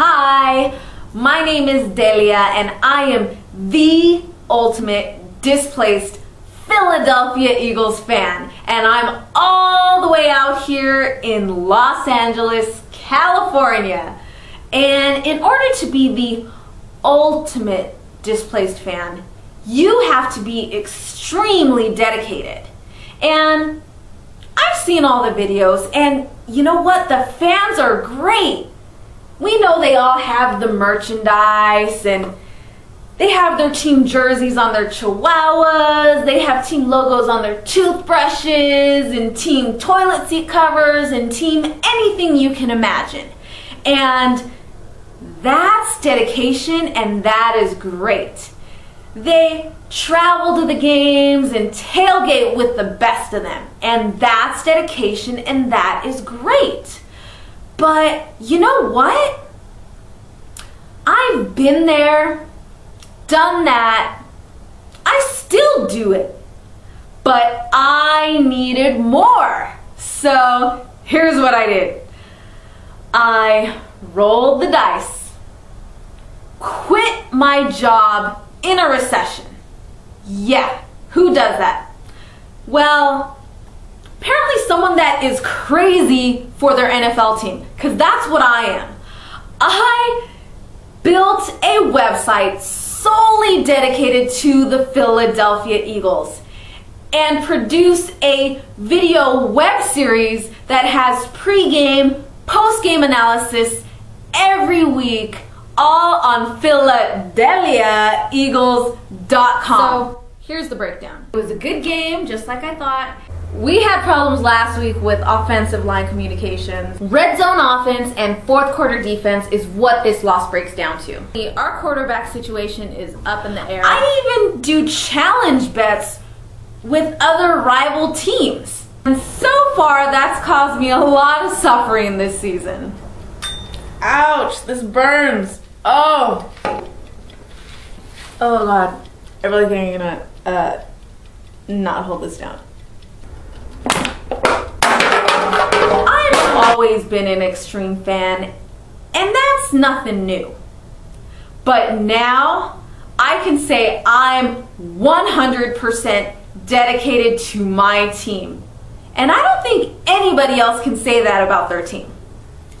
Hi, my name is Delia and I am the ultimate displaced Philadelphia Eagles fan. And I'm all the way out here in Los Angeles, California. And in order to be the ultimate displaced fan, you have to be extremely dedicated. And I've seen all the videos, and you know what? The fans are great we know they all have the merchandise and they have their team jerseys on their chihuahuas, they have team logos on their toothbrushes and team toilet seat covers and team anything you can imagine. And that's dedication and that is great. They travel to the games and tailgate with the best of them. And that's dedication and that is great. But you know what? I've been there, done that. I still do it. But I needed more. So here's what I did I rolled the dice, quit my job in a recession. Yeah, who does that? Well, someone that is crazy for their NFL team, because that's what I am. I built a website solely dedicated to the Philadelphia Eagles and produced a video web series that has pregame, postgame analysis every week, all on PhiladelphiaEagles.com. So here's the breakdown. It was a good game, just like I thought. We had problems last week with offensive line communications. Red zone offense and fourth quarter defense is what this loss breaks down to. Our quarterback situation is up in the air. I even do challenge bets with other rival teams. And so far, that's caused me a lot of suffering this season. Ouch, this burns. Oh. Oh god. I really think I'm gonna uh, not hold this down. Always been an extreme fan, and that's nothing new. But now I can say I'm 100% dedicated to my team. And I don't think anybody else can say that about their team.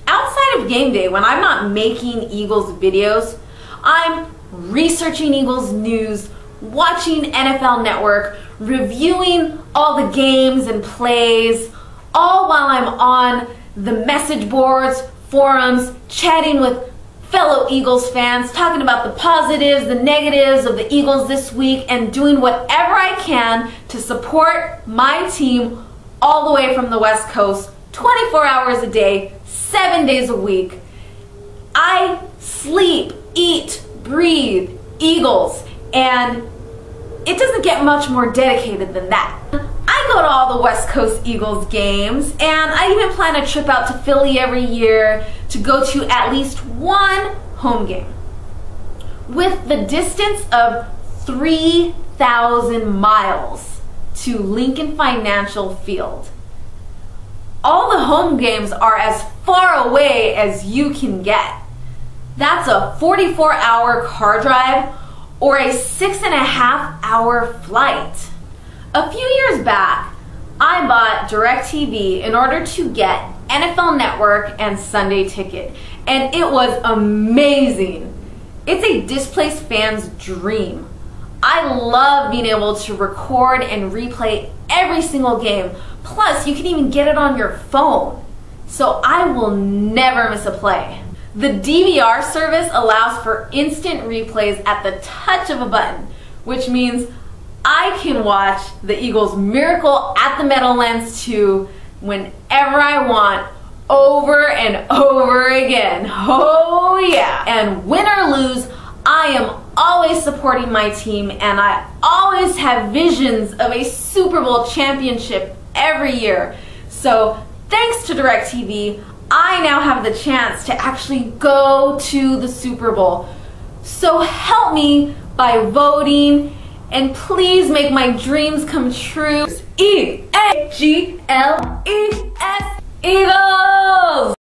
Outside of game day, when I'm not making Eagles videos, I'm researching Eagles news, watching NFL Network, reviewing all the games and plays, all while I'm on the message boards, forums, chatting with fellow Eagles fans, talking about the positives, the negatives of the Eagles this week, and doing whatever I can to support my team all the way from the West Coast, 24 hours a day, seven days a week. I sleep, eat, breathe Eagles, and it doesn't get much more dedicated than that to all the West Coast Eagles games, and I even plan a trip out to Philly every year to go to at least one home game. With the distance of 3,000 miles to Lincoln Financial Field, all the home games are as far away as you can get. That's a 44 hour car drive or a six and a half hour flight. A few years back, I bought DirecTV in order to get NFL Network and Sunday Ticket, and it was amazing. It's a displaced fan's dream. I love being able to record and replay every single game. Plus, you can even get it on your phone. So I will never miss a play. The DVR service allows for instant replays at the touch of a button, which means I can watch the Eagles' Miracle at the Meadowlands 2 whenever I want, over and over again. Oh, yeah. And win or lose, I am always supporting my team, and I always have visions of a Super Bowl championship every year. So, thanks to DirecTV, I now have the chance to actually go to the Super Bowl. So, help me by voting and please make my dreams come true. E A G L E S Eagles!